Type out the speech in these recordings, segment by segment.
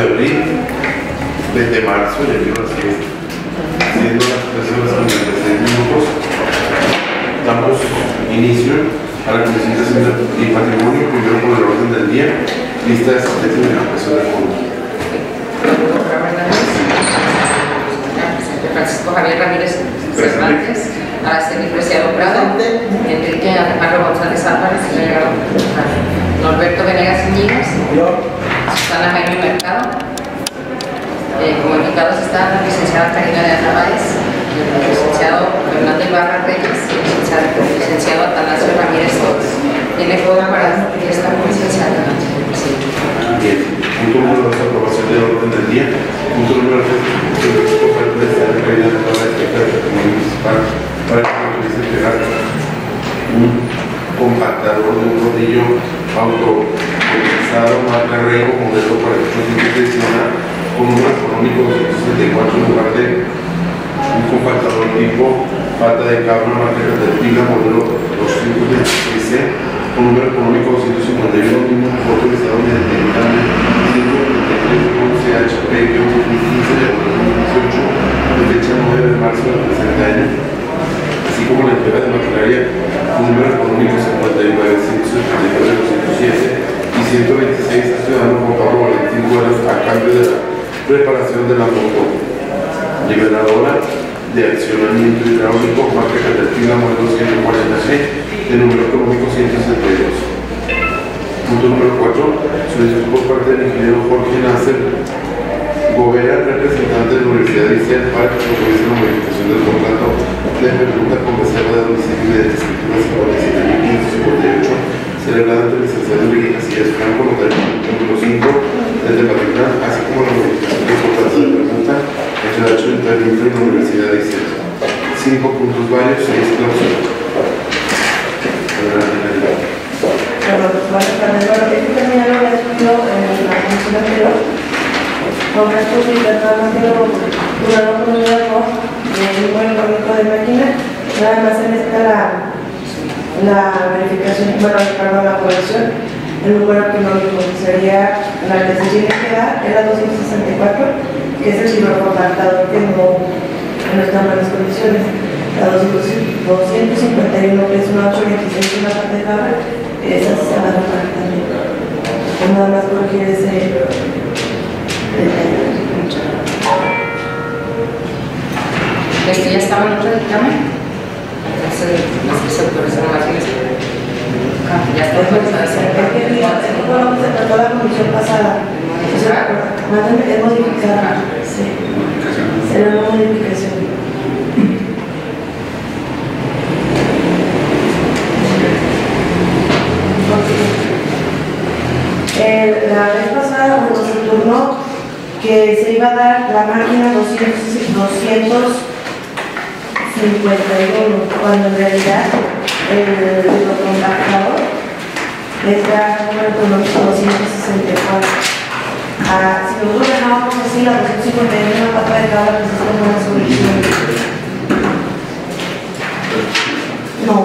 de abril, desde marzo, ya quiero así, siendo las 3 horas con 36 minutos, damos inicio a la Comisión de Hacienda y Patrimonio, primero por el orden del día, lista de asistencia de la presión del fondo. Francisco Javier Ramírez Cervantes, Araceli Preciado Prado, Enrique Alejandro González Álvarez, Norberto Venegas Iñiguez, Susana Jaime Mercado. Eh, como invitados están la licenciada Karina de Báez, el licenciado Fernando Ibarra Reyes y el licenciado, Atanasio Ramírez Torres. Tiene juego para esta licenciada. Sí. Bien, punto número 2, aprobación del orden del día. Punto número 3, por parte de esta calidad de la Secretaría Municipal para que autorice entregar un compactador de un rodillo automatizado marca modelo 48 adicional con un económico 264 en lugar de un compactador tipo pata de cabra marca Caterpillar modelo 216 con número económico 251 mismo autorizado mediante dictamen 133 CHP 2015 de 2018 de fecha 9 de marzo del presente año así como la entrega de maquinaria con número económico 59 179 207 y 126 a ciudadano Pablo Valentín Guerras a cambio de la preparación de la moto liberadora de accionamiento hidráulico marca Caterpillar modelo 146 de número económico 162. Punto número 4. Solicitud por parte del ingeniero Jorge Nasser Gobera, representante de la Universidad de ICEA, para que autorice la modificación del contrato de pregunta con reserva de domicilio y de escritura 57.558, celebrada entre el licenciado Enrique Casillas Franco, número 5, desde Paternal, así como la modificación del contrato de pregunta el Ayuntamiento y la Universidad de ICEA. 5 puntos varios, 6 clausuras. Perdón, vale, vale, bueno, esto también ya lo había estudiado en la comisión anterior. Con del número económico de máquina. Nada más en esta la, la verificación, bueno, perdón, la corrección. El número económico sería la que se tiene que dar, era 264, que es el cibercompactador que no, no está en buenas condiciones. La 251, que es una 826 una parte de esa se va a dar también. Pues nada más corregir ese detalle. Esto ya estaba en otro dictamen. Se. Ah, Ya está ese Es que se trató la comisión pasada. Es modificar. Sí. Será una modificación. Eh, la vez pasada bueno, se turnó que se iba a dar la máquina 200, 251, cuando en realidad el compactador es la número económico 264. Ah, si nosotros dejábamos así la 251 una pata de cabra, pues es como una solución. No.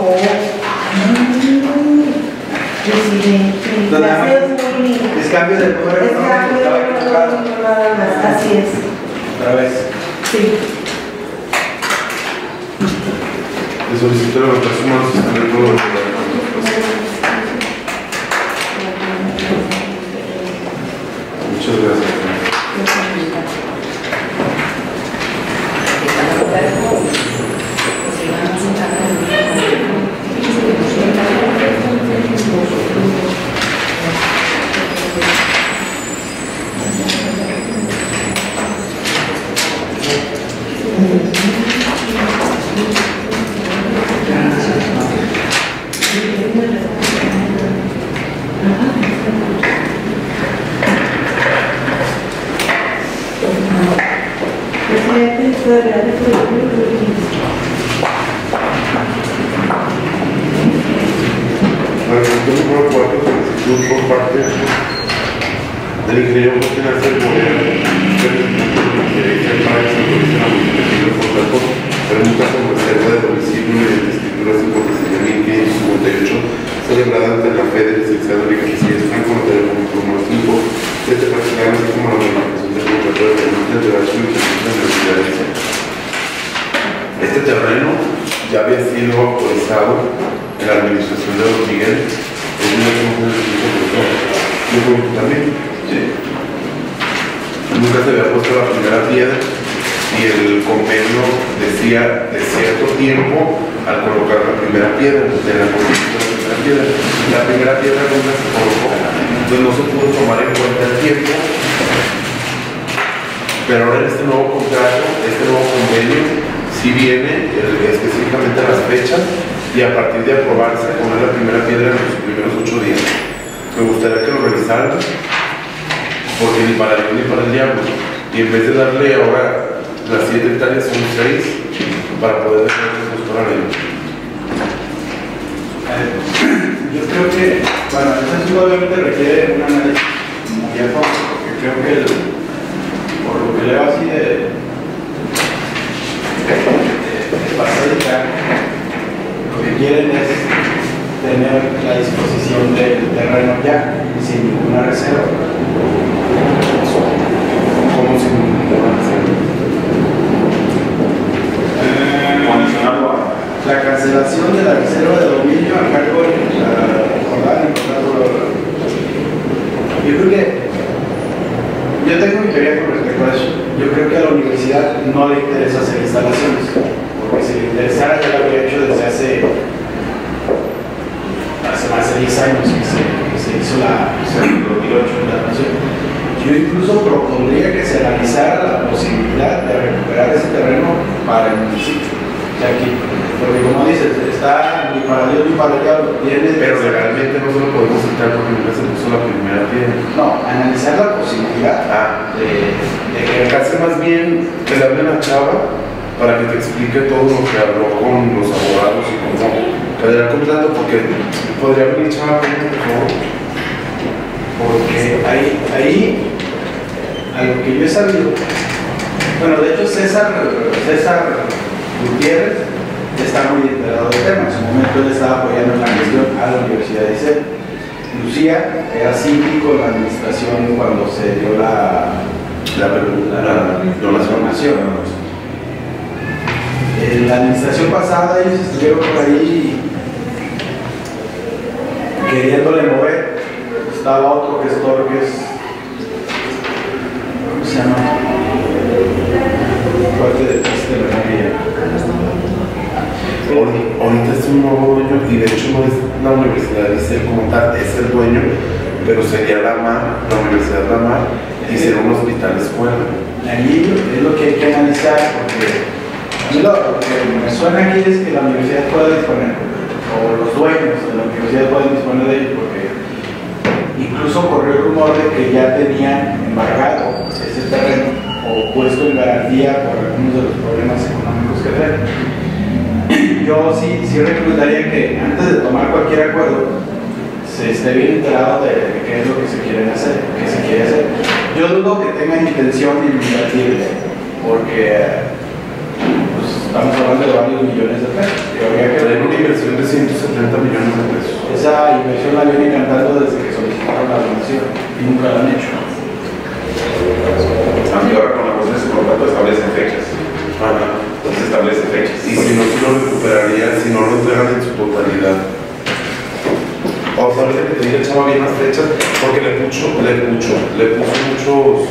Presidente, gracias, muy bien. Es cambio de número Es cambio estaba de equivocado. número nada más, así es. Otra vez. Sí. Le solicito la votación que Muchas gracias. parte del ingeniero Martín Arcel Moreno, pero en un caso de reserva de domicilio de escritura 57.558, celebrada ante la fe del licenciado Franco, este de la Comunicación de este así como la organización del Contrato de la de la Universidad de Este terreno ya había sido autorizado en la administración de Don Miguel en 1985 también. Nunca se había puesto la primera piedra y el convenio decía de cierto tiempo al colocar la primera piedra, de la primera piedra. La primera piedra nunca se colocó, entonces no se pudo tomar en cuenta el tiempo. Pero ahora en este nuevo contrato, este nuevo convenio, sí viene eh, específicamente las fechas y a partir de aprobarse poner la primera piedra en los primeros ocho días. Me gustaría que lo revisaran, porque ni para Dios ni para el diablo. Y en vez de darle ahora las 7 hectáreas son 6 para poder dejar el gestor a ellos. Yo creo que, bueno, asunto obviamente requiere un análisis muy a porque creo que por lo que leo así de, de, de basílica, lo que quieren es tener la disposición del terreno ya, sin ninguna reserva. ¿Cómo se la cancelación de la reserva de dominio a cargo de Jordán, contrato Yo creo que yo tengo mi teoría con respecto a eso. Yo creo que a la universidad no le interesa hacer instalaciones, porque si le interesara ya lo habría hecho desde hace, hace más de 10 años que se, que se hizo la, se retiró la nación. Yo incluso propondría que se analizara la posibilidad de recuperar ese terreno para el municipio. O sea, que, porque como dices, está ni para Dios ni para el diablo. Tiene, Pero legalmente no se lo podemos quitar porque nunca se puso la primera piedra. No, analizar la posibilidad Ah, de, de que hace más bien que le hablen a Chava para que te explique todo lo que habló con los abogados y cómo quedará el contrato, porque podría venir Chava conmigo, por favor. Porque ahí, ahí, a lo que yo he sabido, bueno, de hecho César, César Gutiérrez está muy enterado del tema. En su momento él estaba apoyando la gestión a la Universidad de ICE. Lucía era síndico en la administración cuando se dio la, La, la, la, donación. En la administración pasada ellos estuvieron por ahí queriéndole mover. Estaba otro gestor que es. ¿Cómo se llama? Parte de este memoria. Ahori- Ahorita es un nuevo dueño y de hecho no es la universidad, dice como tal, es el dueño, pero sería la MAR, la Universidad La Mar, y será un hospital escuela. Ahí es lo que hay que analizar porque lo que me suena aquí es que la universidad puede disponer, o los dueños de la universidad pueden disponer de ello porque incluso corrió el rumor de que ya tenían embargado ese terreno o puesto en garantía por algunos de los problemas económicos que traen. Yo sí, sí recomendaría que antes de tomar cualquier acuerdo se esté bien enterado de, de qué es lo que se quieren hacer, qué se quiere hacer. Yo dudo que tengan intención de invertir, porque estamos hablando de varios millones de pesos. y habría que Traen una inversión de 170 millones de pesos. esa inversión la vienen cantando desde que solicitaron la donación y nunca la han hecho. A mí ahora con la cuestión de ese contrato establecen fechas. Ajá. Entonces establece fechas. Y si no, si lo recuperaría, si no lo entregan en su totalidad. O sea, ahorita que te diga Chava bien las fechas, porque le puso, le puso, le puso muchos,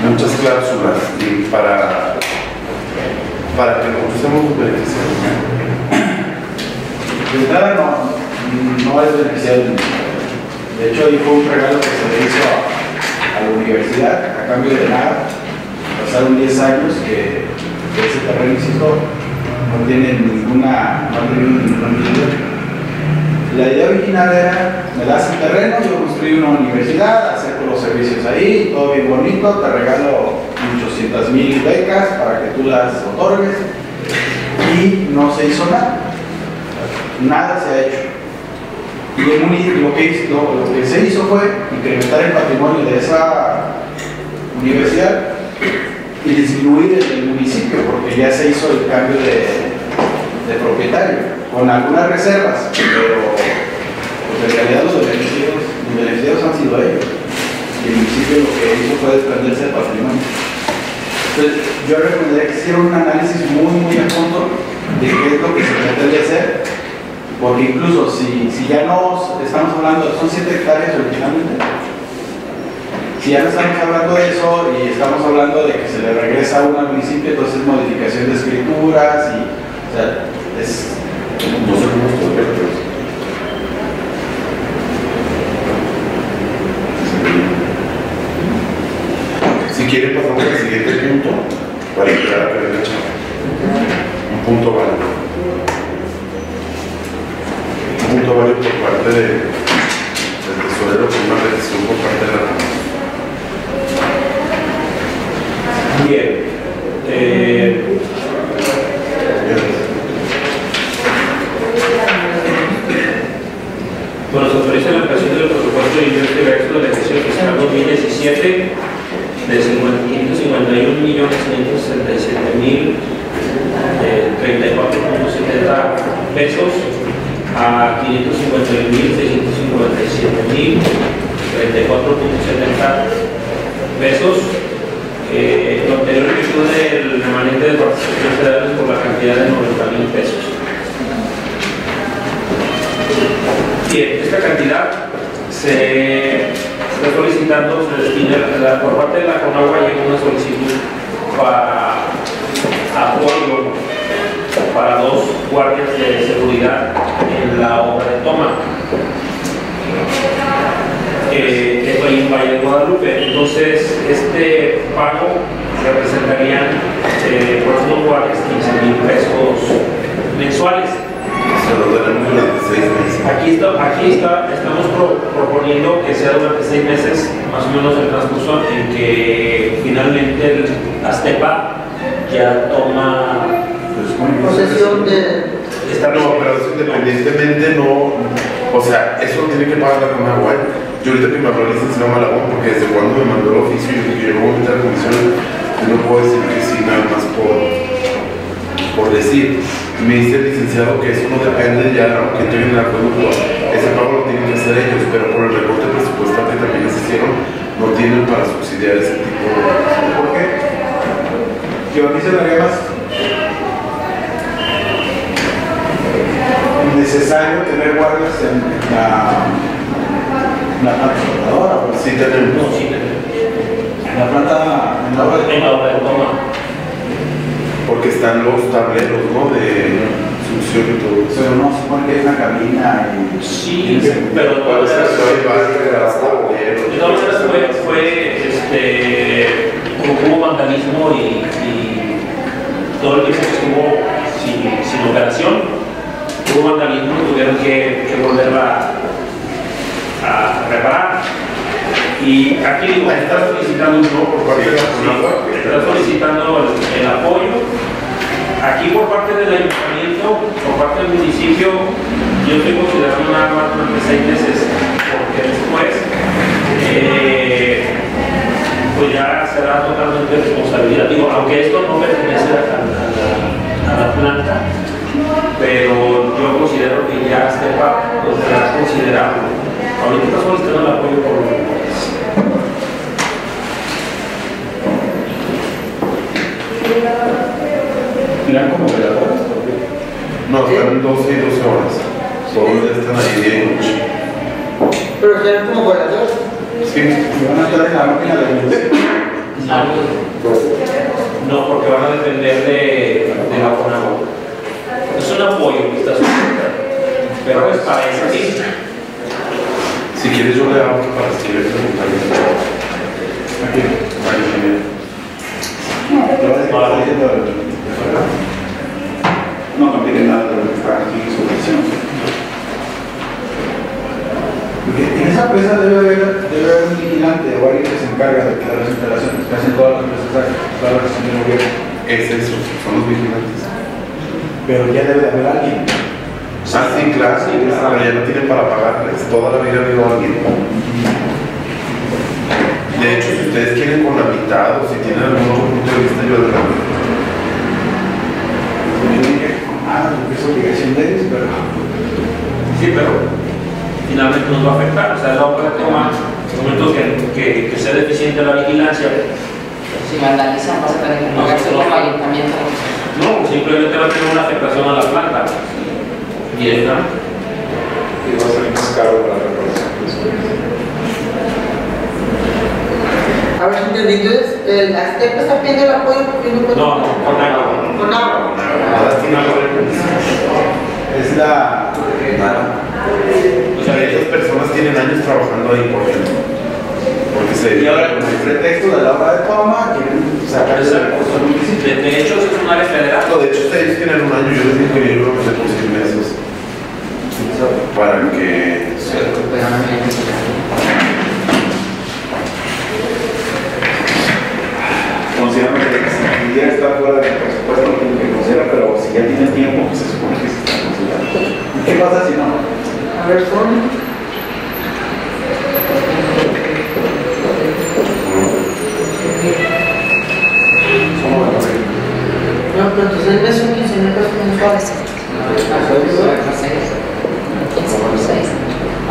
muchas cláusulas y para, para que nosotros seamos los beneficiarios. De no, no es beneficiario. De hecho, ahí fue un regalo que se le hizo a, la universidad a cambio de nada. Pasaron 10 años que, ese terreno, insisto, no tiene ninguna, no tenido ningún nivel. La idea original era, me das el terreno, yo construí una universidad, acerco los servicios ahí, todo bien bonito, te regalo 800 mil becas para que tú las otorgues y no se hizo nada. Nada se ha hecho. Y el muni- lo, que lo- lo que se hizo fue incrementar el patrimonio de esa universidad y disminuir el del municipio, porque ya se hizo el cambio de, de propietario, con algunas reservas, pero en realidad los beneficios, los beneficiados han sido ellos. Y el municipio lo que hizo fue desprenderse del patrimonio. Entonces, yo recomendaría que hiciera un análisis muy, muy a fondo de qué es lo que se pretende hacer, porque incluso si, si ya no estamos hablando, son 7 hectáreas originalmente, si ya no estamos hablando de eso y estamos hablando de que se le regresa a un municipio, entonces modificación de escrituras y, o sea, es... No sé cómo pero- Si quiere pasamos al siguiente punto para entrar a ver la chava. Un punto válido. Un punto válido por parte de, del tesorero con una petición por parte de la Cámara. Bien. Eh, Bueno, se autoriza la aplicación del presupuesto de ingreso y egreso de la ejercicio fiscal 2017 de 551 millones 567 mil 34.70 pesos a 551 mil 657 mil 34.70 pesos. Eh, lo anterior en virtud del remanente de participaciones federales por la cantidad de 90 mil pesos. Bien, esta cantidad se está solicitando, se destina la- por parte de la Conagua llega una solicitud para apoyo para dos guardias de seguridad en la obra de toma. Eh, esto ahí en Valle de Guadalupe. Entonces, este pago representarían eh, por los dos guardias 15 mil pesos mensuales. Se lo tenemos durante seis meses. Aquí, está, aquí está, estamos pro- proponiendo que sea durante seis meses, más o menos el transcurso en que finalmente el Aztepa ya toma posesión de esta No, eso independientemente no, o sea, eso lo tiene que pagar la Conagua. Yo ahorita que me habló licenciado Malagón, porque desde cuando me mandó el oficio y dije yo no voy a meter la comisión, yo no puedo decir que sí, nada más por, por decir. Me dice el licenciado que eso no depende ya, aunque estoy en el acueducto, ese pago lo tienen que hacer ellos, pero por el recorte presupuestal que también se hicieron, no tienen para subsidiar ese tipo de... ¿Por qué? Que a mí se haría más necesario tener guardias en la, la planta explotadora, pues, Sí tenemos. No, sí, tenemos. en la planta, en la obra de- toma. Porque están los tableros, ¿no? De succión y todo eso. Pero no, supone que hay una cabina y... Sí, pero de todas maneras- fue, fue este, hubo vandalismo y, y todo el tiempo que estuvo sin, sin operación, hubo vandalismo tuvieron que, que volverla a reparar. Y aquí digo, está solicitando un no por parte de la está solicitando el, el apoyo. Aquí por parte del ayuntamiento, por parte del municipio, yo estoy considerando nada más durante seis meses, porque después eh, pues ya será totalmente responsabilidad. Digo, aunque esto no pertenece a, a la, a la planta, pero yo considero que ya Estepa pues, será considerable. Ahorita solicitando el apoyo por ¿Miran como veladores? No, están 12 y 12 horas. Todos los días están ahí y noche. pero serán como voladores. Sí. ¿Y van a estar en la máquina de luz? No, porque van a depender de, de la Conagua. Es un apoyo que está solicitando, pero es para ese fin. Si quieres yo le hablo para escribir preguntarle. Aquí. No, No compliquen nada de lo que está aquí en su versión. Porque en esa empresa debe haber, debe haber un vigilante o alguien que se encarga de que las instalaciones que hacen todas las empresas, todas las gestión del gobierno. Es eso, son los vigilantes. Pero ya debe de haber alguien. Ah, sí, claro, sí, claro, pero ya no tienen para pagarles. Toda la vida ha habido alguien. De hecho, si ustedes quieren con la mitad o si tienen algún otro punto de vista, yo adelante. Yo dije, ah, porque es obligación de ellos, pero Sí, pero finalmente nos va a afectar. O sea, la obra de toma, en el momento que, que, que sea deficiente la vigilancia, Si vandalizan, vas a tener que pagar solo como ayuntamiento. No, simplemente va a tener una afectación a la planta. Y está. Y va a salir más caro para la. A ver si entendí, entonces, el Azteca está pidiendo el apoyo porque no puede. No, no, con agua. Con agua. Es la. O sea, esas personas tienen años trabajando ahí por ejemplo. Y ahora, con el pretexto de la obra de toma, quieren sacar ese recurso al municipio. De, de hecho, es un área federal. No, de hecho, ustedes tienen un año, yo les dije que yo meter por seis meses. Para que. Considero que si pudiera estar fuera del presupuesto, lo tiene que considerar, pero si ya tiene tiempo, pues se supone que se está considerando. ¿Y qué pasa si no? A ver, son. No, pero entonces el mes son 15 mil pesos mensuales.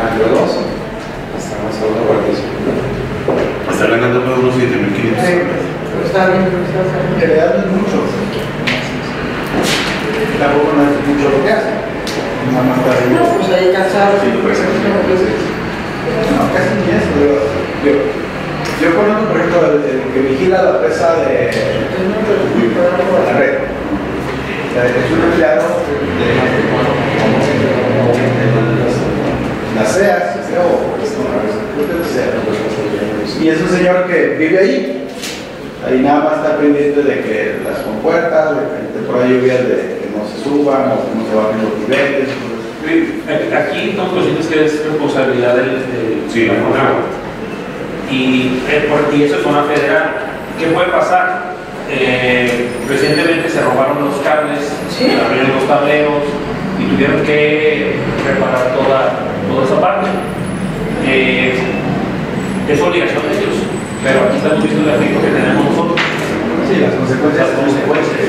¿Entre dos? Estamos hablando de eso. Está ganando por unos 7.500 Sí, pero está bien, pero está bien. En realidad no mucho. Tampoco no es mucho lo que hace. Nada más está ahí. No, pues ahí cansado. Sí, puede ser. No, casi ni eso. Yo, yo, conozco, por ejemplo, el, el que vigila la presa de la red. Es un empleado de la CEA, creo, creo que es CEA. Y es un señor que vive ahí. Ahí nada más está pendiente de que las compuertas, de que en temporada de lluvias de que no se suban o que no se bajen los niveles. Sí, Aquí estamos conscientes que es responsabilidad del, del Sí, programa. Y, eh, por- y eso es zona federal. ¿Qué puede pasar? Eh, recientemente se robaron los cables, Sí. abrieron los tableros y tuvieron que reparar toda, toda esa parte. Eh, es obligación de ellos, pero aquí estamos viendo el efecto que tenemos nosotros. Sí, las consecuencias Las consecuencias.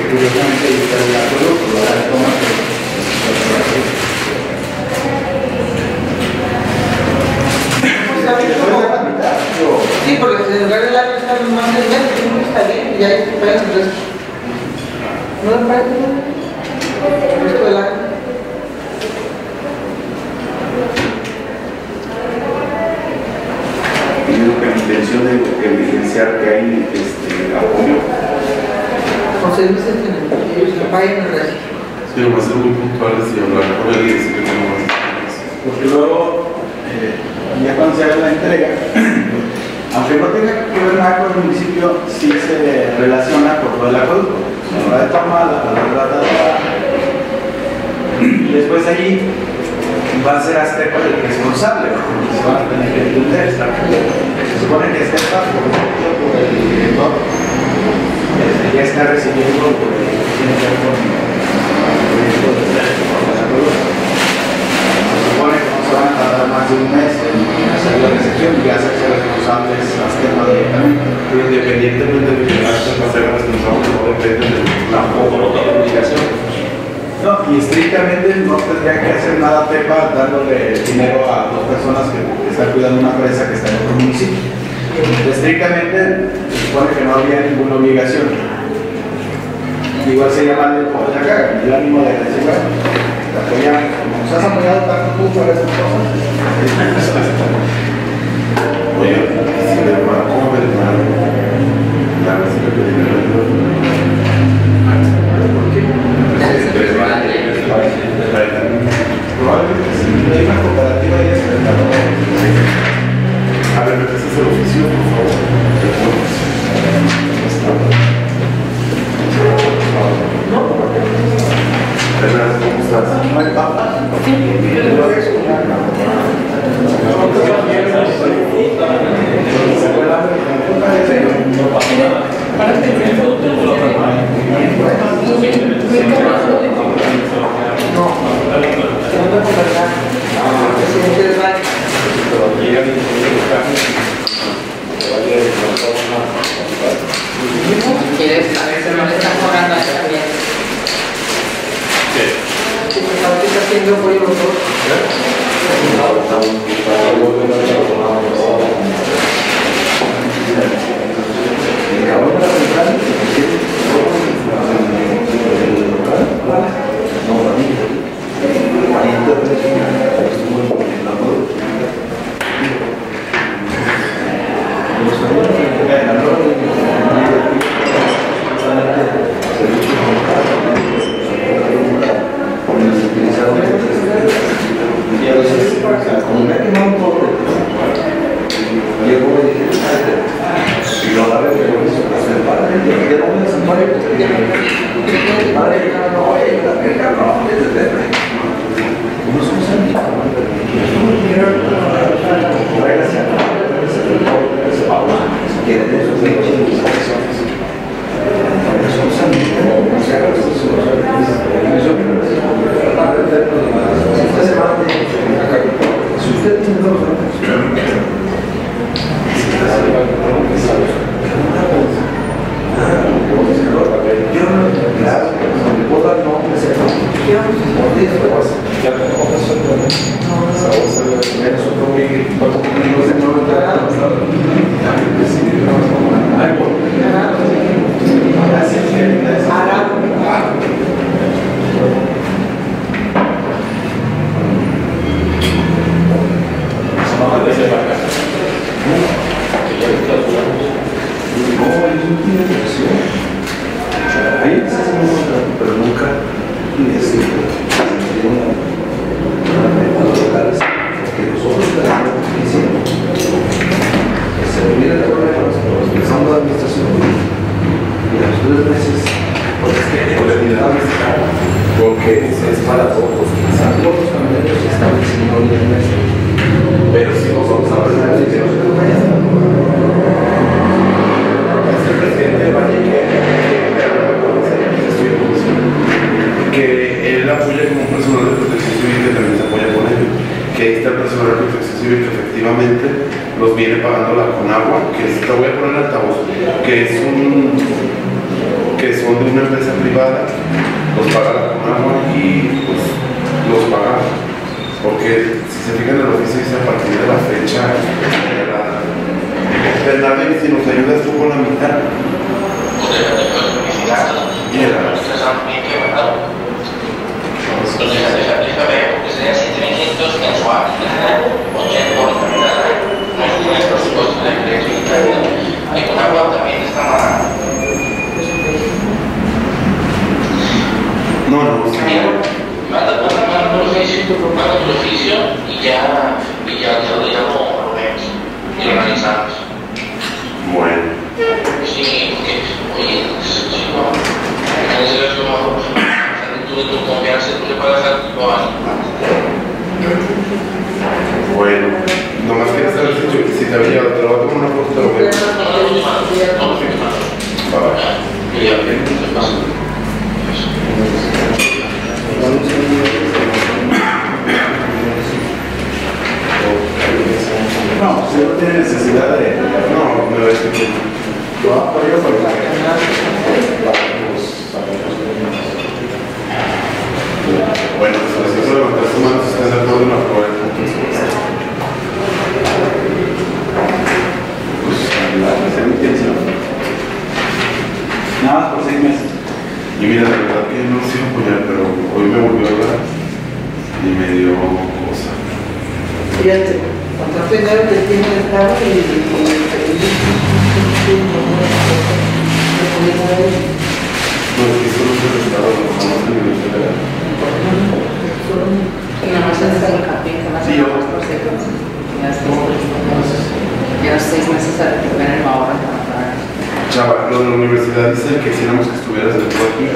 contrato de la universidad dice que quisiéramos que estuvieras de nuevo aquí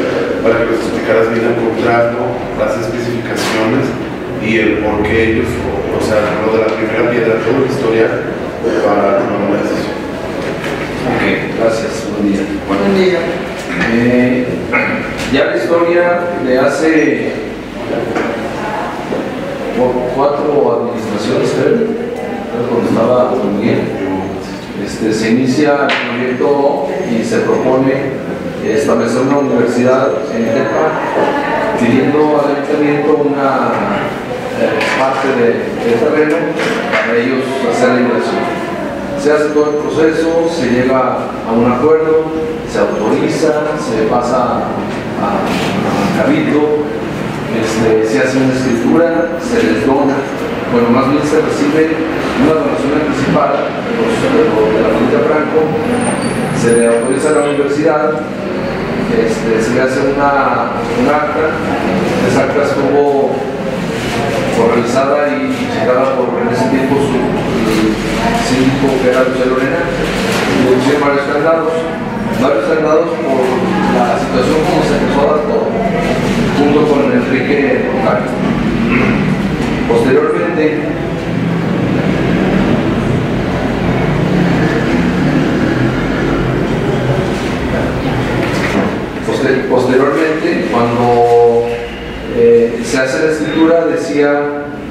para que nos explicaras bien el contrato, las especificaciones y el por qué ellos, o sea, lo de la primera piedra, toda la historia para tomar una decisión. Ok, gracias, buen día. Buen día. Eh, ya la historia de hace cuatro administraciones, creo, cuando estaba Miguel este, se inicia el proyecto y se propone establecer una universidad en Tepa, pidiendo al ayuntamiento una eh, parte de, de, terreno para ellos hacer la inversión. Se hace todo el proceso, se llega a un acuerdo, se autoriza, se pasa a, a este, se hace una escritura, se les dona, bueno, más bien se recibe una donación anticipada de la familia Franco, se le autoriza a la universidad, este, se le hace una, un acta, esa acta estuvo realizada y citada por en ese tiempo su síndico que era Lucia Lorena, le hicieron varios candados, varios candados por la situación como se empezó a dar todo, junto con Enrique Ocaro. Posteriormente, poster- posteriormente, cuando eh, se hace la escritura, decía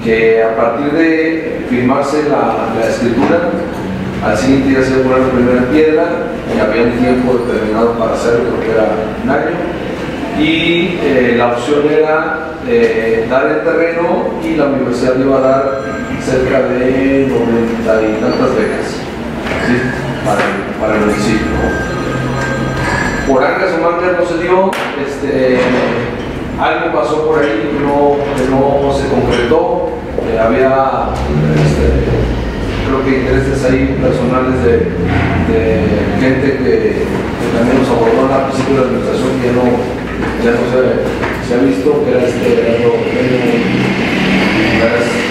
que a partir de firmarse la, la escritura, al siguiente día se poner la primera piedra y había un tiempo determinado para hacerlo, creo que era un año. Y eh, la opción era eh, dar el terreno y la universidad iba a dar cerca de 90 y tantas becas para, para el municipio. Por Ángel Martes no se dio, este, algo pasó por ahí que no, no se concretó, eh, había este, creo que intereses ahí personales de, gente que, también nos abordó al principio de la administración que ya no, ya no se, se ha visto, que era este Gerardo Pérez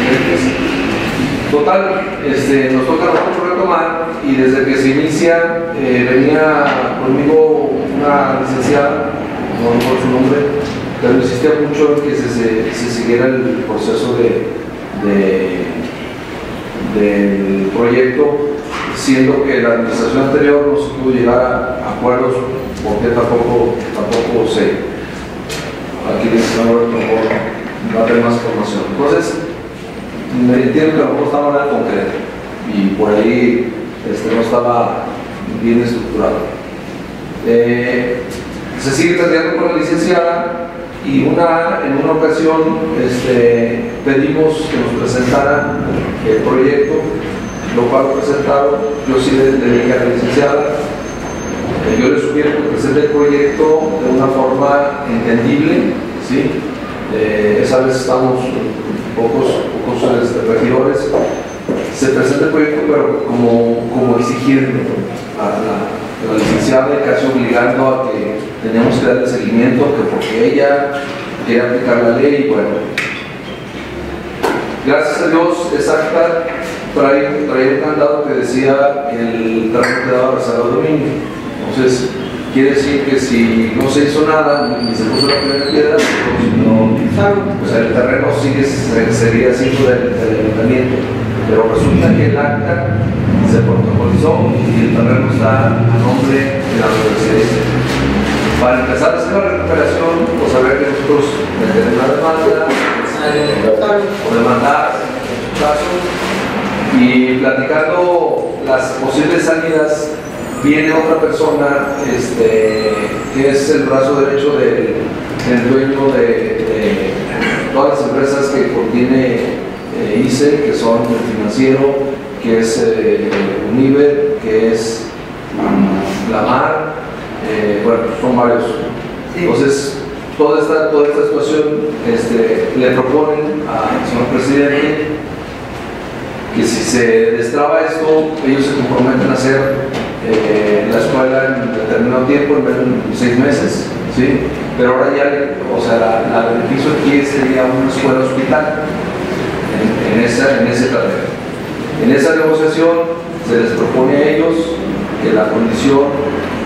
Lentes. Total, este, nos toca nosotros retomar y desde que se inicia eh, venía conmigo una licenciada, no recuerdo su nombre, pero insistía mucho en que se, se- se siguiera el proceso de, de- del proyecto, siendo que la administración anterior no se pudo llegar a acuerdos porque tampoco, tampoco sé. Aquí dice favor, va a tener más información. Entonces, entiendo que a lo mejor estaba nada concreto y por ahí este, no estaba bien estructurado. Eh, se sigue tratando con la licenciada y una, en una ocasión este, pedimos que nos presentaran el proyecto, lo cual presentaron, yo sí le, le dije a la licenciada, eh, yo le sugiero que presente el proyecto de una forma entendible, ¿sí? Eh, esa vez estamos pocos, pocos regidores, se presenta el proyecto pero como, como exigiendo a la, la licenciada casi obligando a que teníamos que darle seguimiento, que porque ella quiere aplicar la ley y bueno. Gracias a Dios, esa acta trae, trae un candado que decía el terreno quedaba reservado al dominio. Entonces, quiere decir que si no se hizo nada ni se puso la primera piedra, pues, no, pues el terreno sigue, se- seguiría siendo del, del ayuntamiento. Pero resulta que el acta se protocolizó y el terreno está a nombre de la universidad. Para empezar a hacer la recuperación, pues a ver que nosotros meter una demanda o demandar en su caso y platicando las posibles salidas viene otra persona este, que es el brazo derecho del, del dueño de, de todas las empresas que contiene eh, ICE, que son el financiero, que es eh, Univer, que es mm, La Mar, eh, bueno, son varios. Entonces, toda esta, toda esta situación este, le proponen al señor presidente que si se destraba esto, ellos se comprometen a hacer eh, la escuela en determinado tiempo, en menos de seis meses, ¿sí? Pero ahora ya, o sea, la, la beneficio aquí sería una escuela hospital en, esa, ese terreno. En esa negociación se les propone a ellos que la condición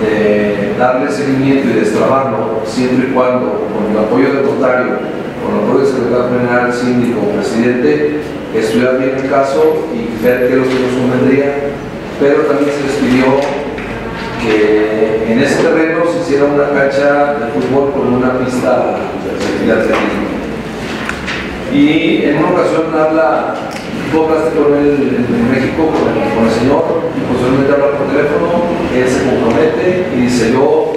de darle seguimiento y destrabarlo, siempre y cuando, con el apoyo del notario, con el apoyo del secretario general, síndico, presidente, estudiar bien el caso y ver qué es lo que nos convendría, pero también se les pidió que en ese terreno se hiciera una cancha de fútbol con una pista de atletismo. Y en una ocasión habla, tú hablaste con él en México, con el, con el señor, y posteriormente habla por teléfono, él se compromete y dice yo,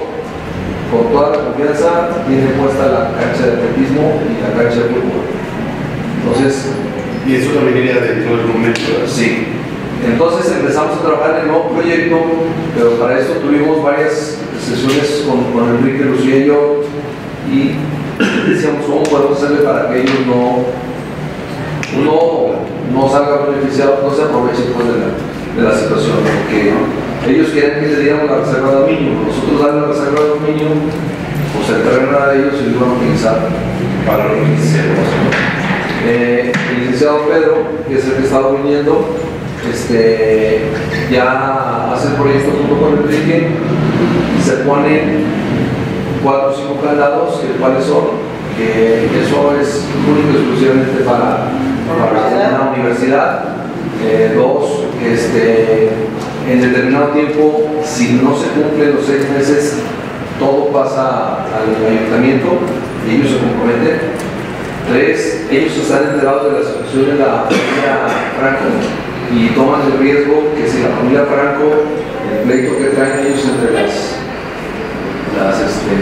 con toda la confianza, tiene puesta la cancha de atletismo y la cancha de fútbol. Entonces, Y eso también iría dentro del momento. ¿verdad? Sí. Entonces empezamos a trabajar en el nuevo proyecto, pero para esto tuvimos varias sesiones con, con Enrique Lucía y yo y decíamos cómo podemos hacerle para que ellos no, no, no salgan beneficiados, no se aprovechen pues, de, la, de la situación, porque ellos quieren que le diéramos la reserva de dominio, nosotros darle la reserva de dominio, pues el terreno era de ellos y lo iban a utilizar para lo que quisiéramos. Eh, el licenciado Pedro, que es el que estaba viniendo, este, ya hace el proyecto junto con Enrique y se ponen cuatro o cinco candados, cuáles son, que eso es único y exclusivamente para, para una universidad. Eh, dos, este, en determinado tiempo, si no se cumplen los seis meses, todo pasa al ayuntamiento y ellos se comprometen. Tres, ellos están enterados de la situación de la familia Franco y toman el riesgo que si la familia Franco, el pleito que traen ellos entre las, las este,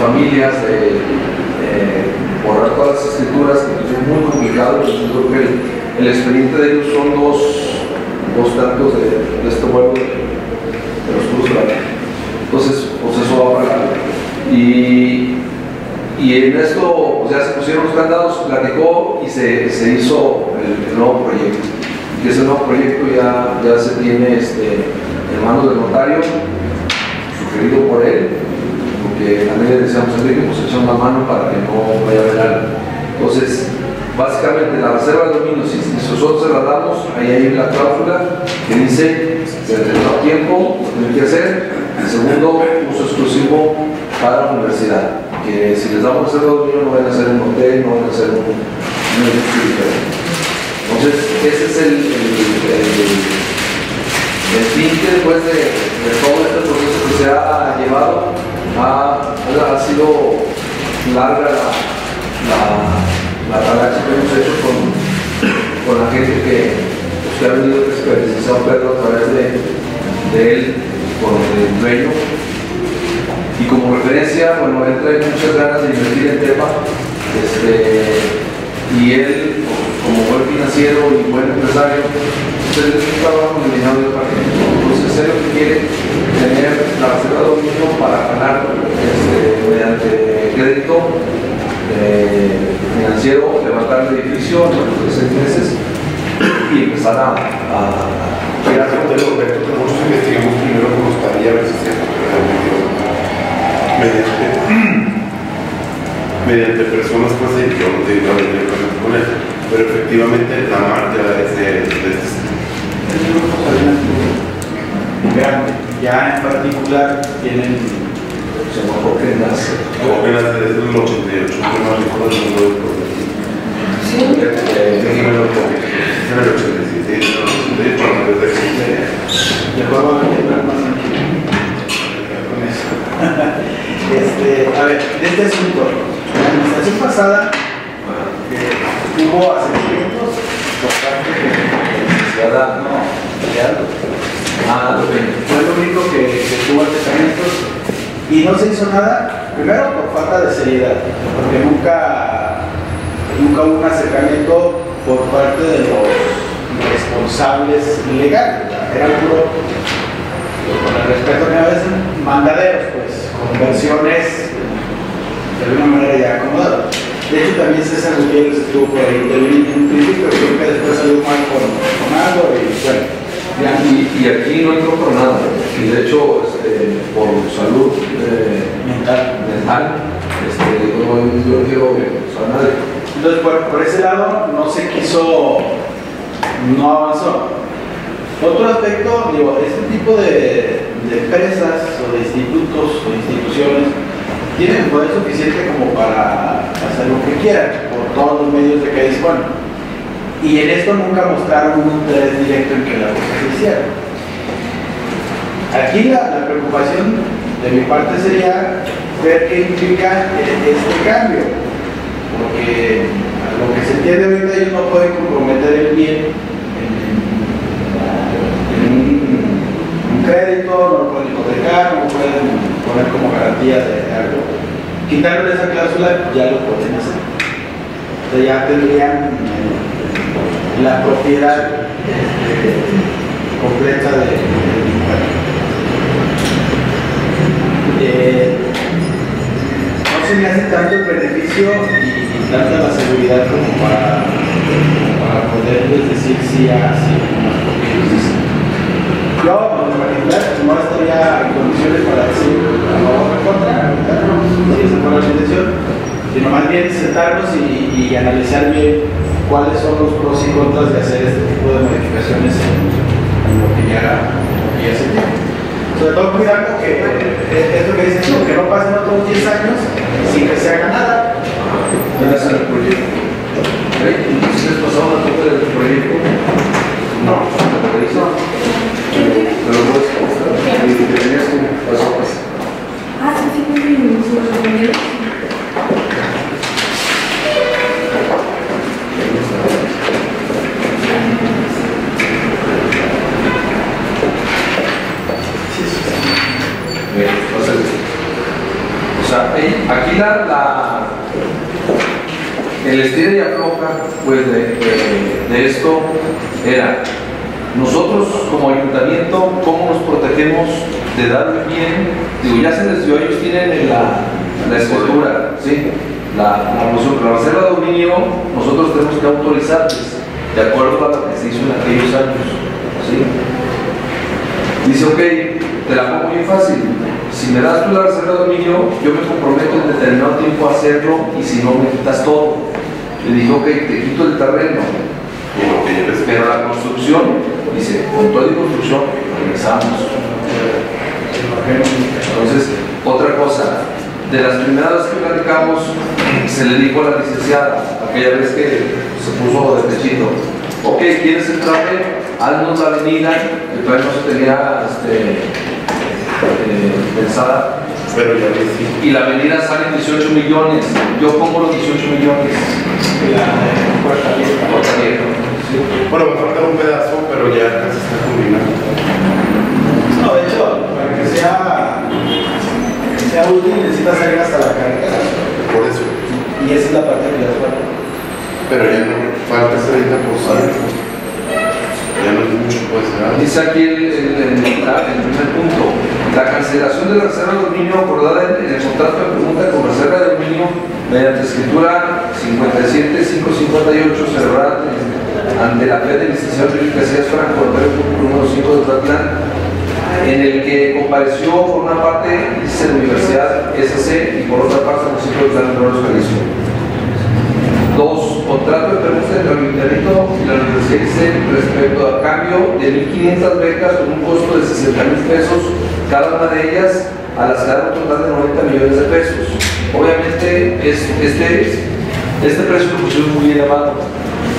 familias de borrar todas las escrituras, que es muy complicado, yo creo que el, el expediente de ellos son dos, dos tantos de, de este vuelo de, los cruz Entonces, pues eso va para y, y en esto pues, ya se pusieron los candados, platicó y se, se hizo el, nuevo proyecto. Y ese nuevo proyecto ya, ya se tiene este, en manos del notario, sugerido por él, porque también le decíamos a Enrique, pues echar una mano para que no vaya a haber algo. Entonces, básicamente la reserva de dominio, si, nosotros se la damos, ahí hay la cláusula que dice, se determinado tiempo, lo tienen que hacer, el segundo, uso exclusivo para la universidad. Si les damos reserva de dominio no van a hacer un hotel, no van a hacer un, un. Entonces, ese es el, el, el, el fin que después de, de, todo este proceso que se ha llevado, ha, ha sido larga la, la, la talacha que hemos hecho con, con la gente que, pues, que ha venido experiencia San Pedro a través de, de él con el dueño. Como referencia, bueno, él trae muchas ganas de invertir en tema. Este, y él, como buen financiero y buen empresario, usted es un trabajo con el dinero de otra gente. Entonces, él lo que quiere tener la reserva de dominio para ganar este, mediante crédito eh, financiero, levantar el edificio en los seis meses y empezar a, a, a los Roberto, que nosotros investigamos primero cómo estaría mediante, mediante personas pues de yo no tengo directamente con él, pero efectivamente la marca es de, de este grande. Ya en particular tienen se. Jorge Nace es del 88, que el número del proyecto. Sí. Es el 87, sí, no, no, desde que de acuerdo a más con eso. Este, a ver, de este asunto, la administración pasada eh, hubo acercamientos por parte de la licenciada, no, de Aldo. Ah, fue lo único que, que tuvo acercamientos y no se hizo nada, primero por falta de seriedad, porque nunca, nunca hubo un acercamiento por parte de los responsables legales, eran puro, con el respeto que a veces, mandaderos, pues, con versiones de alguna manera ya acomodadas. De hecho, también César Gutiérrez estuvo por ahí en un principio, creo que después salió mal con, con algo y bueno. Ya, y, y, aquí no entró por nada, y de hecho, este, por salud eh, mental, mental este, no, yo quiero nadie. Entonces, por, por, ese lado, no se quiso, no avanzó. Otro aspecto, digo, este tipo de, de empresas o de institutos o instituciones tienen poder suficiente como para hacer lo que quieran por todos los medios de que disponen. Y en esto nunca mostraron un interés directo en que la cosa se hiciera. Aquí la, preocupación de mi parte sería ver qué implica este cambio, porque a lo que se entiende ahorita ellos no pueden comprometer el bien en, en un, un, crédito, no lo pueden hipotecar, no pueden poner como garantía de algo. Quitarle esa cláusula ya lo pueden hacer. O sea, ya tendrían la propiedad este, completa de, del eh, no se me hace tanto el beneficio y, y tanta la seguridad como para, como para poderles decir sí a sí más no estaría en condiciones para decir a favor o en contra, si esa fue la intención, sino más bien sentarnos y, y analizar bien cuáles son los pros y contras de hacer este tipo de modificaciones en, en ya, ya se tiene. Sobre todo cuidando que eh, es lo que dicen tú, que no pasen otros 10 años sin que se haga nada. ¿Quién hace el proyecto? ¿Sí les pasaba una copia del proyecto? No, Ah, sí, o sea, aquí la, la- el estilo y afloja pues, de- de esto era, nosotros como ayuntamiento, ¿cómo nos protegemos de dar bien? Digo, ya se les dio, ellos tienen en la, la escritura, ¿sí? La, la, la reserva de dominio, nosotros tenemos que autorizarles, de acuerdo a lo que se hizo en aquellos años, ¿sí? Dice, ok, te la pongo muy fácil. Si me das tú la reserva de dominio, yo me comprometo en determinado tiempo a hacerlo y si no, me quitas todo. Le dije, ok, te quito el terreno, pero la construcción, dice, con toda y construcción, regresamos. Entonces, otra cosa, de las primeras que platicamos, se le dijo a la licenciada, aquella vez que se puso de pechito, ok, ¿quieres entrarle? Haznos la avenida, que todavía no se tenía este, eh, pensada, Pero ya y la avenida sale en 18 millones, yo pongo los 18 millones. Puerta abierta. Bueno, me falta un pedazo, pero ya casi está culminando. No, de hecho, para que sea, que sea útil necesita salir hasta la carretera. Por eso. Y esa es la parte que les falta. Pero ya no falta ese 20%. Ya no es mucho, pues. ¿verdad? Dice aquí el, el- el- la- el primer punto, la cancelación de la reserva de dominio acordada en, el contrato de pregunta con reserva de dominio mediante escritura 57-558 celebrada ante la fe del licenciado Luis Casillas Franco, número 5 de Tlatlán, en el que compareció por una parte la Universidad SC y por otra parte el municipio de Tlatlán de Jalisco. Dos, contrato de permiso entre el Ayuntamiento y la Universidad ICE respecto a cambio de 1.500 becas con un costo de 60 mil pesos, cada una de ellas a las que un total de 90 millones de pesos. Obviamente, es, este, este precio lo muy elevado.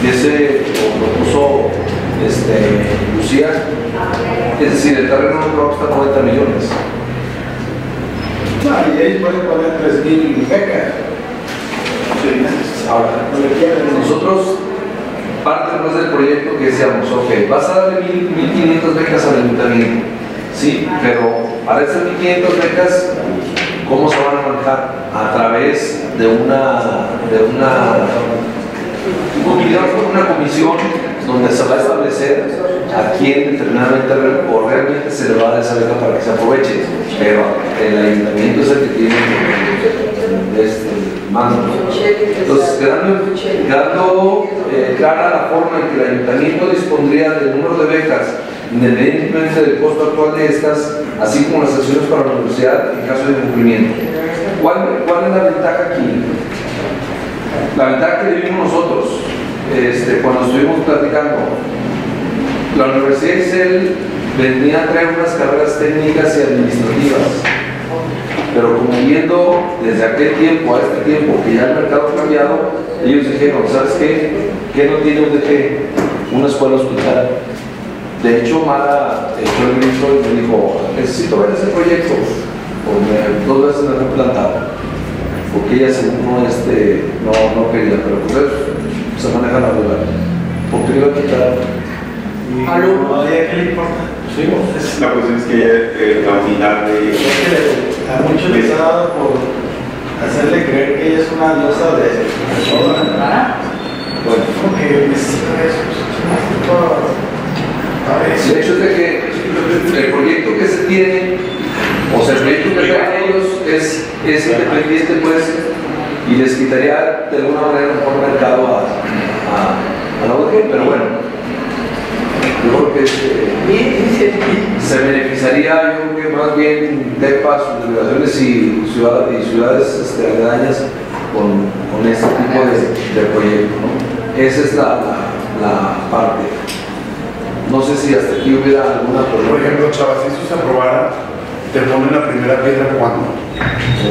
Ese lo propuso este, Lucía. Es decir, el terreno no cuesta 90 millones. No, y ahí pueden poner 3.000 becas. Ahora. Nosotros, parte pues del proyecto que decíamos, ok, vas a darle mil- 1.500 becas al ayuntamiento, sí, pero para esas 1.500 becas, ¿cómo se van a manejar? A través de una, de una, una comisión donde se va a establecer a quién determinadamente o realmente se le va a dar esa beca para que se aproveche, pero el ayuntamiento es el que tiene este, mando. ¿no? Entonces, quedando, eh, clara la forma en que el ayuntamiento dispondría del número de becas, independientemente del costo actual de estas, así como las acciones para la universidad en caso de incumplimiento. ¿Cuál, cuál es la ventaja aquí? La ventaja que vivimos nosotros este, cuando estuvimos platicando. La Universidad de Excel venía a traer unas carreras técnicas y administrativas. Pero como viendo desde aquel tiempo a este tiempo que ya el mercado ha cambiado, ellos dijeron, ¿sabes qué? ¿Qué no tiene UDG? Una escuela hospital. De hecho, Mara echó el grito y me dijo, necesito ver ese proyecto. Porque dos veces me fue plantado. Porque ella según no, este, no, no quería, pero pues se maneja la duda. Porque le iba a quitar. No, ¿y a qué le importa? Sí, Es- La cuestión es que eh, la unidad de... Es que le- a muchos les ha dado por hacerle creer que ella es una diosa de de todo. bueno. Porque necesita eso. A ver, El hecho es de que el proyecto que se tiene, o sea, el proyecto que traen ellos es, es independiente, pues, y les quitaría de alguna manera un poco mercado a, a, a la UDG, pero bueno, yo creo que este, se beneficiaría, yo creo que más bien DEPA, sus delegaciones y ciudades, y ciudades este, aledañas con, con este tipo de, de proyecto, ¿no? Esa es la, la, la parte. No sé si hasta aquí hubiera alguna Por ejemplo, Chava, si eso se aprobara, te ponen la primera piedra cuando.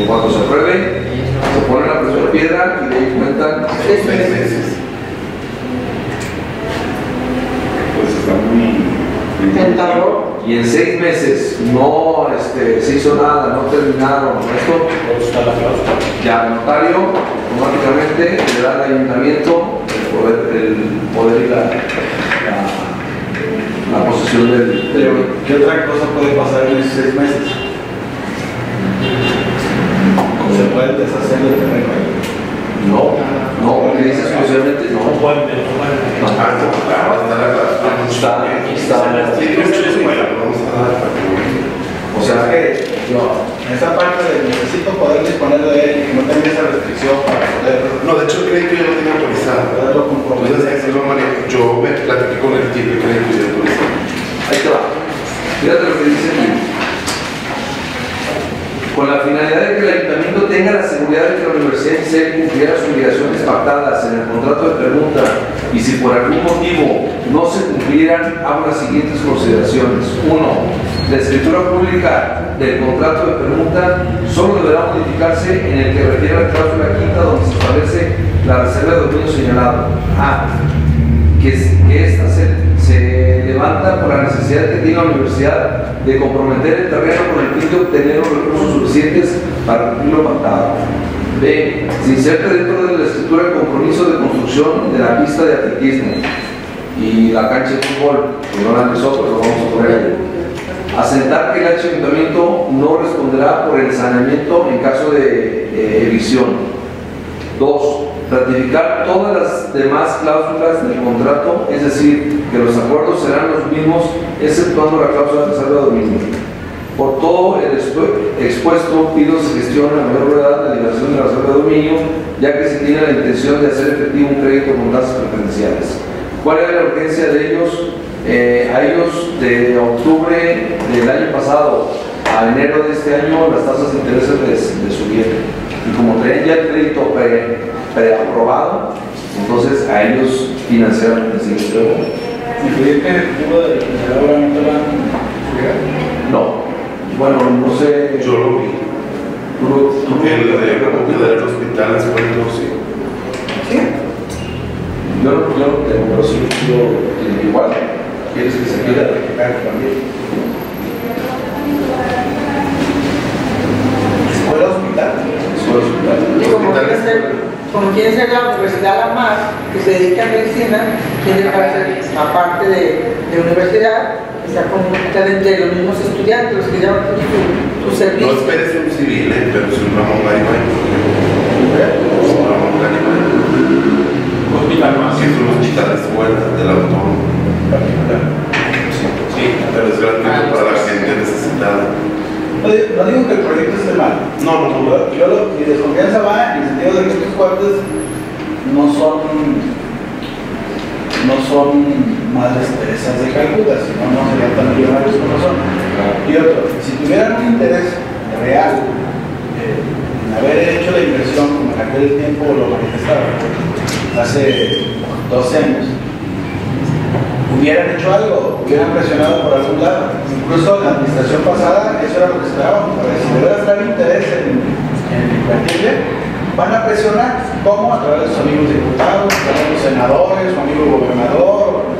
Cuando se apruebe, se pone la primera piedra y de ahí cuentan Seis meses. Pues está muy... Tentador. y en seis meses no este, se hizo nada, no terminaron esto, Está la cláusula. ya el notario automáticamente le da al ayuntamiento el poder, el poder y la, la, la posesión del, del ¿qué otra cosa puede pasar en esos seis meses? Se puede deshacer del terreno ahí. No, no, porque dice exclusivamente No no. pueden, no pueden. Está o sea, que yo, en esa parte de necesito poder disponer de él y que no tenga esa restricción para poder, No, de hecho el crédito ya lo tiene autorizado. Entonces. Yo me platiqué con el tipo de crédito ya autorizado. Ahí te va. Fíjate lo que dice aquí. Con la finalidad de que el ayuntamiento tenga la seguridad de que la Universidad INSEE cumplirá las obligaciones pactadas en el contrato de pregunta y si por algún motivo no se cumplieran, hago las siguientes consideraciones. Uno, la escritura pública del contrato de pregunta solo deberá modificarse en el que refiere a la cláusula quinta donde se establece la reserva de dominio señalado. A que, que esta levanta por la necesidad que tiene la universidad de comprometer el terreno con el fin de obtener los recursos suficientes para cumplir lo pactado. B. Se inserta dentro de la escritura el compromiso de construcción de la pista de atletismo y la cancha de fútbol, que no la empezó, pero lo vamos a poner ahí. Asentar que el ayuntamiento no responderá por el saneamiento en caso de eh, evicción. Dos, ratificar todas las demás cláusulas del contrato, es decir, que los acuerdos serán los mismos, exceptuando la cláusula de reserva de dominio. Por todo el expu- expuesto, pido se gestione a mayor brevedad la liberación de la de dominio, ya que se tiene la intención de hacer efectivo un crédito con tasas preferenciales. ¿Cuál era la urgencia de ellos? Eh, a ellos de octubre del año pasado a enero de este año las tasas de interés les, les subieron. Y como ya el crédito preaprobado, entonces a ellos financiaron el siguiente no lo. Bueno, no sé. Yo lo vi. tú lo- tú lo- El de la del hospital, les cuento, sí. Yo no, yo no tengo, pero sí, yo eh, igual. ¿Quieres que se quiera? también. Escuela hospital. Escuela hospital. Y como quiere ser, quiere ser la universidad la más, que se dedica a medicina, tiene que hacer, aparte de, de universidad, está como hospital entre los mismos estudiantes, los que llevan su, su No servicio. esperes un civil, ¿eh? pero si un Ramón Garibay. Un Ramón Garibay. Sí, es un hospital de escuela del autónomo. Sí. Pero es gratuito para la gente necesitada. No digo, no digo que el proyecto esté mal. No, no, no. Yo, yo lo- mi desconfianza va en el sentido de que estos cuates no son no son madres Teresas de Calcuta, sino no serían tan millonarios como son. Y otro, si tuvieran un interés real eh, en haber hecho la inversión como en aquel tiempo lo manifestaron, hace 12 años, hubieran hecho algo, hubieran presionado por algún lado. Incluso en la administración pasada, eso era lo que esperábamos. Si de verdad trae interés en, en invertirle, van a presionar. ¿Cómo? A través de sus amigos diputados, a través senadores, su amigo gobernador.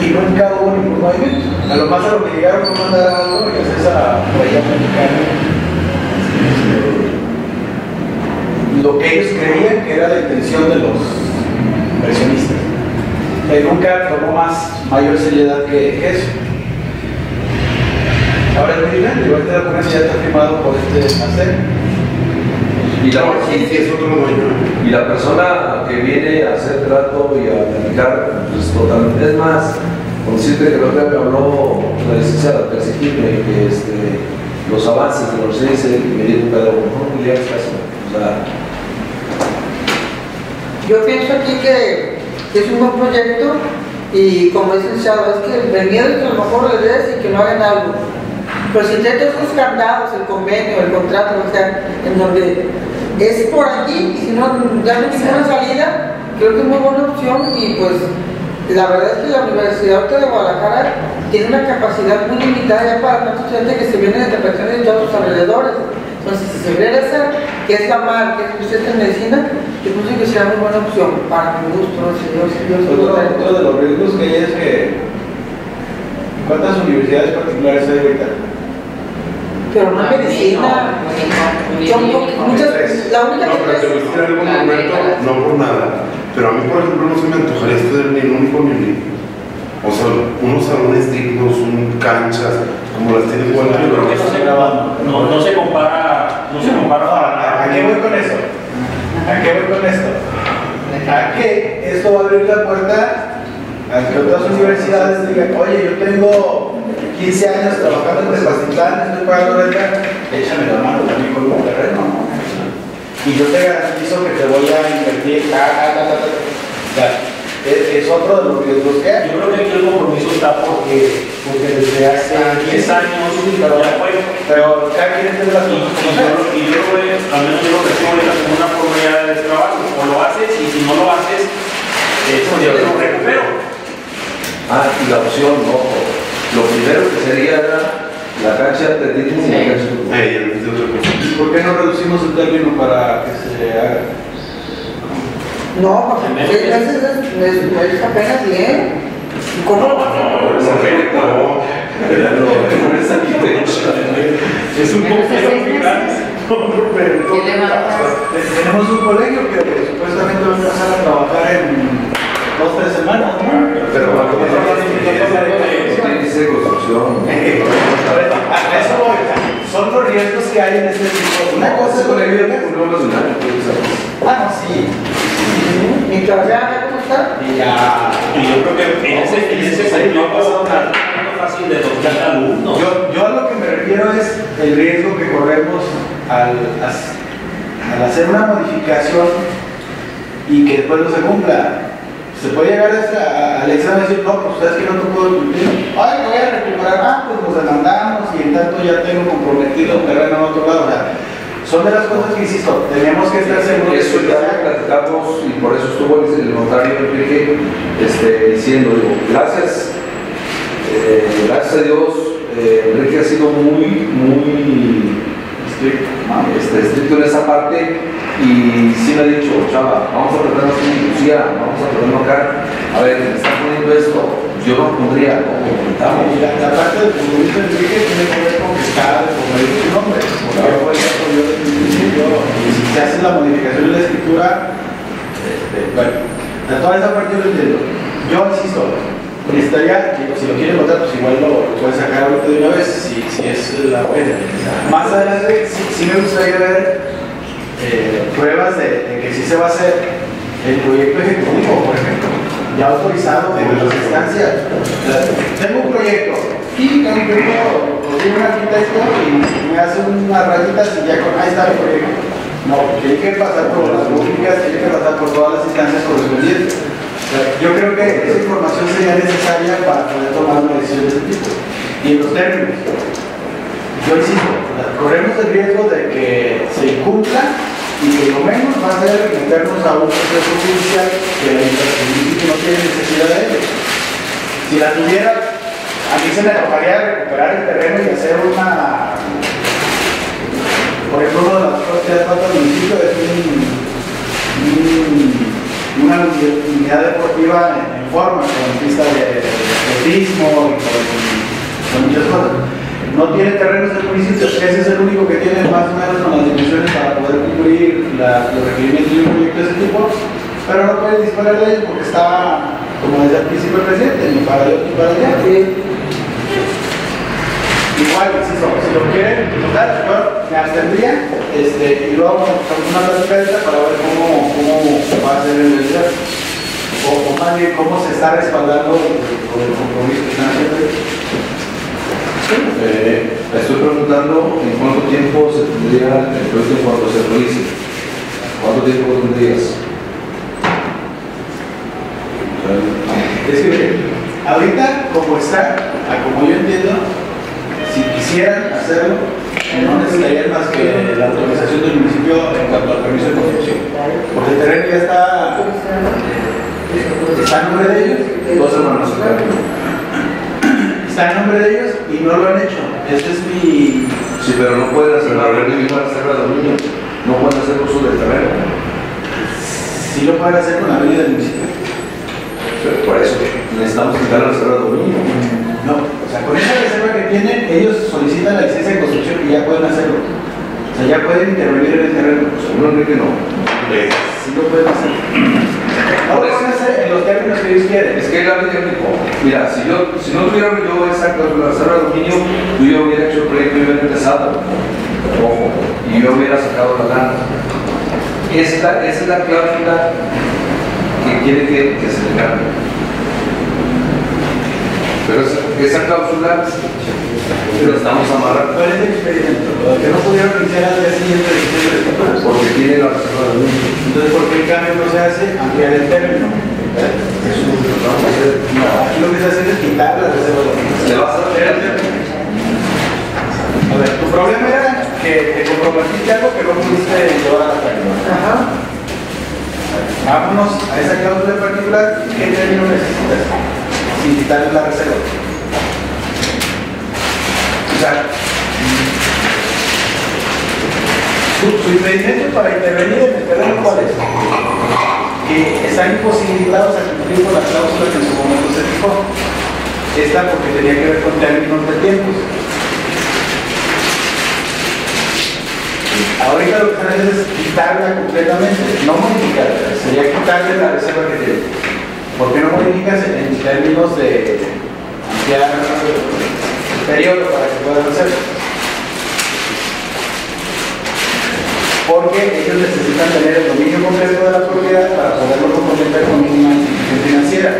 Y nunca hubo ningún movimiento. A lo más a lo que llegaron fue mandar algo y es esa huella mexicana. Este, Lo que ellos creían que era la intención de los inversionistas que nunca tomó más mayor seriedad que, eso. Ahora es muy diferente, igual este documento ya está firmado por este hacer. Y la, No, sí, sí, es otro y la persona que viene a hacer trato y a platicar, pues totalmente. Es más, con decirte que lo que me habló la licenciada Perseguirme, que este, los avances de los seis y me dijo, pero no le hagas caso. O sea, Yo pienso aquí que es un buen proyecto y como dice el Chavo, es que el miedo es que a lo mejor les des y que no hagan algo. Pero si trae todos esos candados, el convenio, el contrato, o sea, en donde es por aquí y si no, ya no hay ninguna salida, creo que es muy buena opción y pues la verdad es que la Universidad de Guadalajara tiene una capacidad muy limitada ya para tantos estudiantes que se vienen de interpretaciones de todos los alrededores. Entonces, si se pudiera hacer, que es la mar, que es usted en medicina, yo pienso que sería muy buena opción para mi gusto, no sé, yo, yo, Otro, otro de los riesgos que hay es que ¿cuántas universidades particulares hay ahorita? pero no medicina. Son muchas, la única No, que pero te voy a decir algún momento, no por nada. Pero a mí, por ejemplo, no se me antojaría estudiar ni en único ni. O sea, unos salones dignos, un canchas, como las tiene cualquier creo que no se, no, no se compara, no se compara para ¿A qué voy con eso? ¿A qué voy con esto? ¿A qué esto va a abrir la puerta a que otras universidades digan, oye, yo tengo 15 años trabajando en Tepatitlán, estoy pagando renta, échame la mano también con un terreno, ¿no? Y yo te garantizo que te voy a invertir, ta, ta, ta, ta, ta. Es, es otro de los riesgos que hay. Yo creo que aquí el compromiso está porque, porque desde hace 10 años ya fue. Pero cada quien tiene las Y, yo, sea. y yo lo veo, al menos yo lo como una forma ya de trabajo. O lo haces y si no lo haces, eh, yo lo recupero. Ah, y la opción, no. Lo primero que sería era la cancha de atletismo y la cancha de fútbol. Eh, ya me otra cosa. ¿Y por qué no reducimos el término para que se haga? No, porque seis meses es, es, es apenas bien. ¿Y ¿Cómo? Es un complejo muy grande. ¿Qué le mandas? Tenemos un colegio que supuestamente va a empezar a trabajar en dos tres semanas, ¿no? Pero cuando dice construcción. A eso voy. Son los riesgos que hay en este tipo. Una cosa es con el colegio video que no los de un año, pues, ¿sabes? Ah, no, sí. Mientras vean cómo está. Y ya. Y yo creo que en ese, en ese sentido ha pasado tan fácil de 2.000 alumnos. Yo, yo a lo que me refiero es el riesgo que corremos al, al hacer una modificación y que después no se cumpla. Se puede llegar hasta a- al examen y decir, no, pues sabes que no te puedo cumplir. Ay, voy a recuperar, ah, pues nos demandamos y en tanto ya tengo comprometido un terreno en otro lado. O sea, son de las cosas que insisto, tenemos que estar seguros Eso ya platicamos y por eso estuvo el, el notario Enrique este, diciendo, digo, gracias, eh, gracias a Dios, eh, Enrique ha sido muy, muy estricto, este, estricto en esa parte y sí me ha dicho, chava, vamos a tratarnos con Lucía, vamos a tratarnos acá, a ver, me están poniendo esto, yo no pondría, no, comentamos. La, la parte del de Enrique tiene que ver con que está por medio su nombre. Porque yo que apoyó desde el y si se hace la modificación de la escritura, este, bueno, de toda esa parte yo lo entiendo. Yo insisto, necesitaría, si lo quieren votar, pues igual lo, lo pueden sacar ahorita de una vez, si, si es la buena. Más adelante, sí, sí me gustaría ver eh, pruebas de, de que sí se va a hacer el proyecto ejecutivo, por ejemplo, ya autorizado por las instancias. Tengo un proyecto y tengo un proyecto, un arquitecto y me hace unas rayitas y ya con, ahí está el proyecto. No, tiene que pasar por las públicas, tiene que pasar por todas las instancias correspondientes. Yo creo que esa información sería necesaria para poder tomar una decisión de este tipo. Y en los términos. Yo insisto, corremos el riesgo de que se incumpla y que lo menos va a ser meternos a un proceso judicial que el municipio no tiene necesidad de ello. Si la tuviera, a mí se me tocaría recuperar el terreno y hacer una. Por ejemplo, uno de las cosas que hace falta al municipio es un- un- una unidad deportiva en, forma, con pista de, de, de atletismo y con, con muchas cosas. No tiene terrenos el municipio, ese es el único que tiene más o menos con las dimensiones para poder cumplir la- los requerimientos de un proyecto de ese tipo, pero no puede disponer de ellos porque está, como desde el principio el presidente, ni para Dios ni para allá. Igual, insisto, si lo quieren votar, yo me abstendría este, y luego vamos a hacer una plática para ver cómo, cómo va a ser en realidad. O, o más bien cómo se está respaldando con el compromiso que están haciendo. Eh, estoy preguntando en cuánto tiempo se tendría el proyecto cuando se realice. ¿Cuánto tiempo tendrías? Es que ahorita como está, a como yo entiendo, si quisieran hacerlo, no necesitarían más que la autorización del municipio en cuanto al permiso de construcción. Porque el terreno ya está está en nombre de ellos, Dos hermanos. Está en nombre de ellos y no lo han hecho. Este es mi. Sí, pero no pueden hacer la misma reserva de dominio. No pueden hacer uso del terreno. Sí lo pueden hacer con la ley del municipio. Pero por eso necesitamos quitar la reserva de dominio. No, o sea, con esa reserva que tienen, ellos solicitan la licencia de construcción y ya pueden hacerlo. O sea, ya pueden intervenir en el terreno. Seguro que no. Sí lo pueden hacer. Lo pueden hacer en los términos que ellos quieren. Es que la ley dijo, mira, si yo, si no tuviera yo esa cláusula de reserva de dominio, tú ya hubiera hecho el proyecto y hubiera empezado. Ojo, y yo hubiera sacado la lana. Esta, esa es la cláusula que quiere que, que se le cambie. Pero esa, esa cláusula la estamos amarrando ¿Cuál es el experimento? Que no pudieron iniciar al día siguiente de diciembre títulos. porque tiene la reserva de. Entonces, ¿por qué el cambio no se hace? Ampliar el término. Eso es lo que vamos a hacer. No, aquí lo que se hace es quitar la reserva de. Le vas a hacer A ver, tu problema era que te comprometiste algo que no pudiste llevar a la. Ajá. Vámonos a esa cláusula en particular. ¿Qué término necesitas? Sin quitarle la reserva. Su, impedimento para intervenir en el terreno, ¿cuál es? Que están imposibilitados a cumplir con las cláusulas que en su momento se fijó. Esta porque tenía que ver con términos de tiempos. Ahorita lo que están es quitarla completamente, no modificarla, sería quitarle la reserva que tiene. ¿Por qué no modificas en términos de ampliar para que puedan hacerlo? Porque ellos necesitan tener el dominio completo de la propiedad para poderlo comprometer con una institución financiera.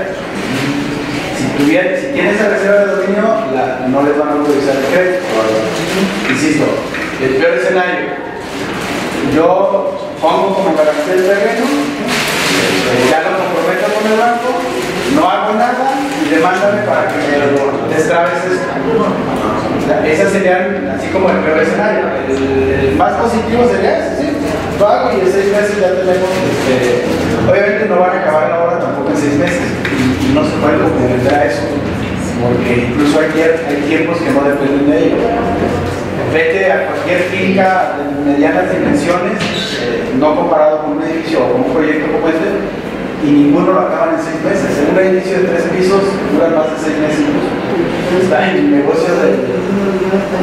Si, tuviera, si tiene esa reserva de dominio, no les van a autorizar el crédito. Insisto, el peor escenario, yo pongo como garantía el terreno, ya lo comprometo con el banco, no hago nada demándame para que me destrabes esto. Esas serían así como el peor escenario. El, más positivo sería ese, sí. Lo hago y en seis meses ya tenemos, este, obviamente no van a acabar la obra tampoco en seis meses y, no se puede comprometer a eso, porque incluso hay, hay tiempos que no dependen de ello. Vete a cualquier finca de medianas dimensiones, eh, no comparado con un edificio o con un proyecto como este, y ninguno lo acaban en seis meses. En un edificio de tres pisos dura más de seis meses. Está en el negocio del,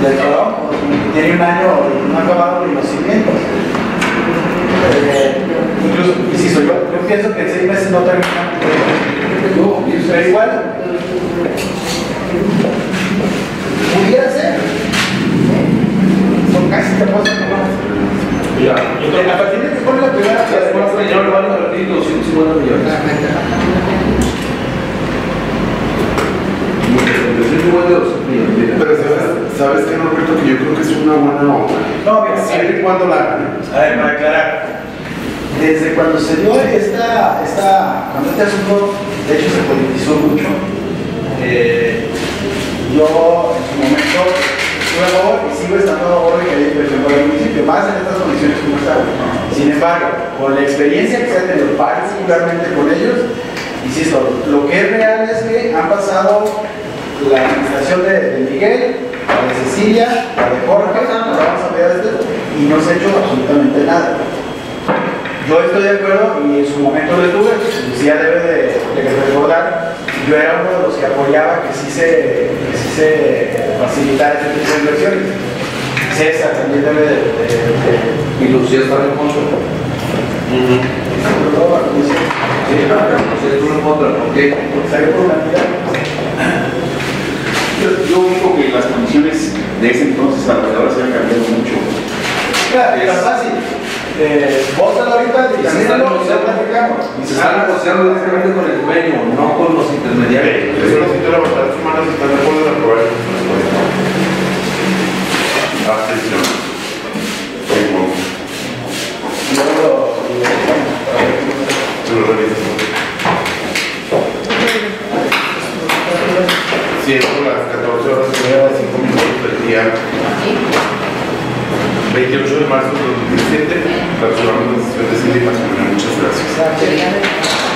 del tiene un año y no ha acabado ni los cimientos. Eh, incluso, insisto, yo, yo pienso que en seis meses no termina. Pero igual, pudiera ser. Son casi capaces de A partir de que pone la primera Ya después el señor le van a invertir 250 millones. Inversión igual de 200 millones. mira. Pero sabes, sabes que Norberto, que yo creo que es una buena obra. No, mira, Siempre y cuando la A ver, para aclarar. Desde cuando se dio esta, esta, cuando este asunto, de hecho, se politizó mucho, eh, yo en su momento y sigo estando a favor de que haya inversión para el municipio, más en estas condiciones como están. Sin embargo, con la experiencia que se ha tenido particularmente con ellos, insisto, lo que es real es que han pasado la administración de, Miguel, la de Cecilia, la de Jorge, la vamos a este, y no se ha hecho absolutamente nada. Yo estoy de acuerdo y en su momento lo estuve, Lucía debe de, de recordar, yo era uno de los que apoyaba que sí se, que sí se facilitara este tipo de inversiones. César también debe de... de, de- Y Lucía está en contra. Sí, Lucía estuvo en contra. ¿Por qué? Porque salió por una. Yo, yo digo que las condiciones de ese entonces a las de ahora se han cambiado mucho. Mira, es fácil. Eh, Bótalo ahorita, Y se están dictamínalo, y se están negociando directamente con el convenio, no con los intermediarios. Eso necesito levantar sus manos si están de acuerdo en aprobar. Abstención. Lo- lo revisas. Siendo las 14 horas y 5 minutos del día 28 de marzo de 2017, personalmente, sesión de Cindy Muchas gracias. De-